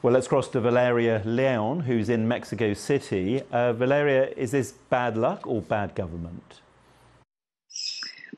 Well, let's cross to Valeria Leon, who's in Mexico City. Uh, Valeria, is this bad luck or bad government?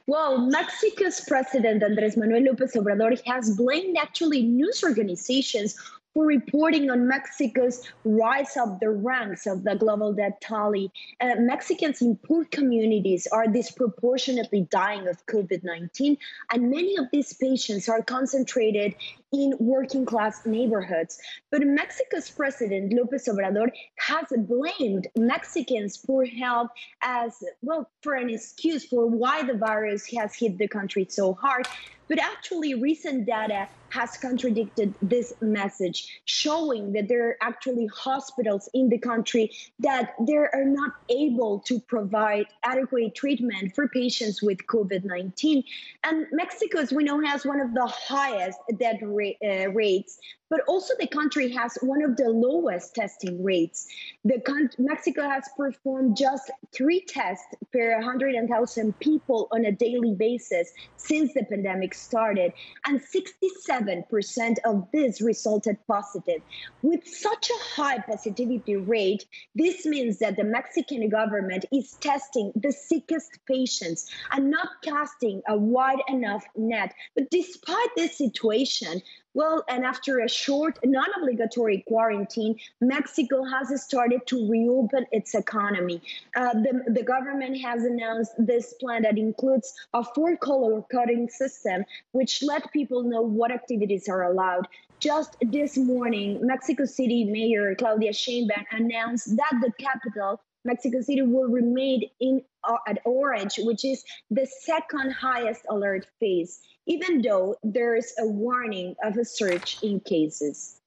Well, Mexico's president Andres Manuel Lopez Obrador has blamed actually news organizations for reporting on Mexico's rise up the ranks of the global death tally. Uh, Mexicans in poor communities are disproportionately dying of COVID 19, and many of these patients are concentrated in working class neighborhoods. But Mexico's president, Lopez Obrador, has blamed Mexicans' poor health as, well, for an excuse for why the virus has hit the country so hard. But actually, recent data has contradicted this message, showing that there are actually hospitals in the country that they are not able to provide adequate treatment for patients with COVID 19. And Mexico, as we know, has one of the highest death uh, rates but also the country has one of the lowest testing rates. The Mexico has performed just three tests per 100,000 people on a daily basis since the pandemic started, and 67% of this resulted positive. With such a high positivity rate, this means that the Mexican government is testing the sickest patients and not casting a wide enough net. But despite this situation, well, and after a short non obligatory quarantine, Mexico has started to reopen its economy. Uh, the, the government has announced this plan that includes a four color coding system, which let people know what activities are allowed. Just this morning, Mexico City Mayor Claudia Sheinbaum announced that the capital Mexico City will remain in uh, at orange, which is the second highest alert phase, even though there is a warning of a surge in cases.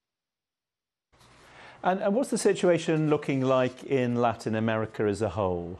And, and what's the situation looking like in Latin America as a whole?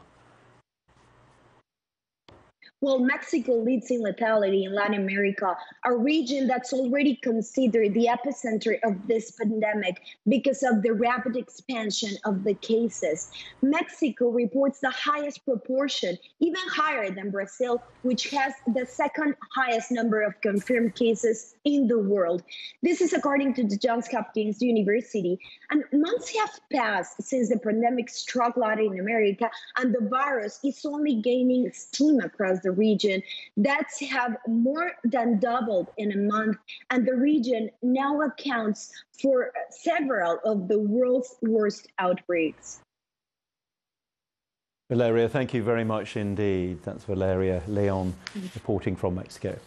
Well, Mexico leads in lethality in Latin America, a region that's already considered the epicenter of this pandemic because of the rapid expansion of the cases. Mexico reports the highest proportion, even higher than Brazil, which has the second highest number of confirmed cases in the world. This is according to the Johns Hopkins University. And months have passed since the pandemic struck Latin America, and the virus is only gaining steam across the region that's have more than doubled in a month and the region now accounts for several of the world's worst outbreaks Valeria, thank you very much indeed. That's Valeria Leon mm-hmm. reporting from Mexico.